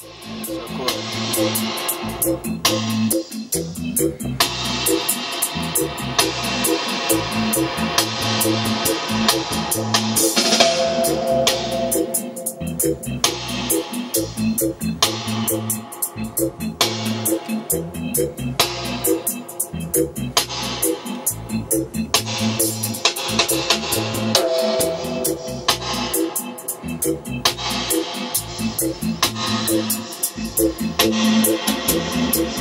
Thank Thank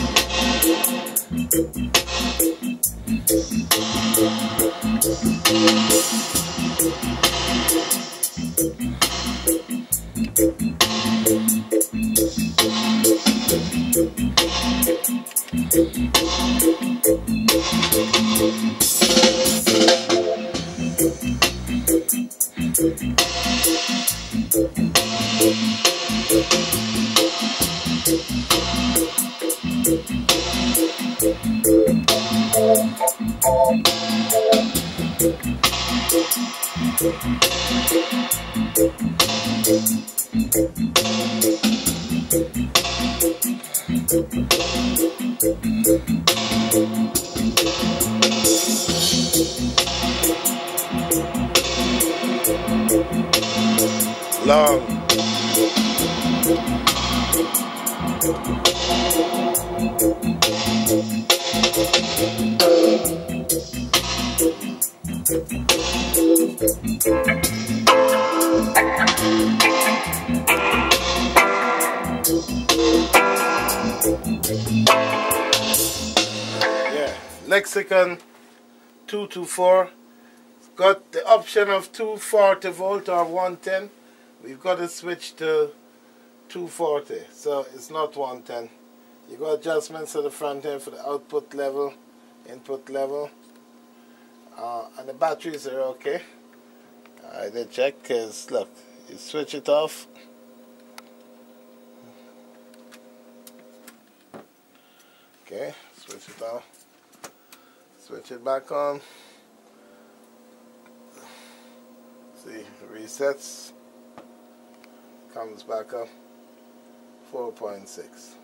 Long. Yeah, Lexicon 224. It's got the option of 240 volt or 110. We've got to switch to 240, so it's not 110. You got adjustments at the front end for the output level, input level, uh, and the batteries are okay. I did check because look, you switch it off. Okay, switch it off. Switch it back on. See, resets. Comes back up. 4.6.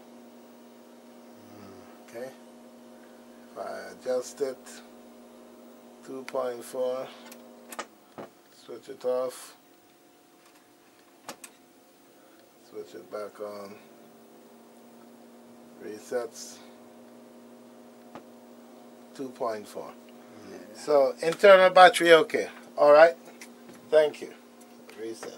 Okay. If I adjust it, 2.4. Switch it off. Switch it back on. Resets. 2.4. So internal battery okay. All right. Thank you. Reset.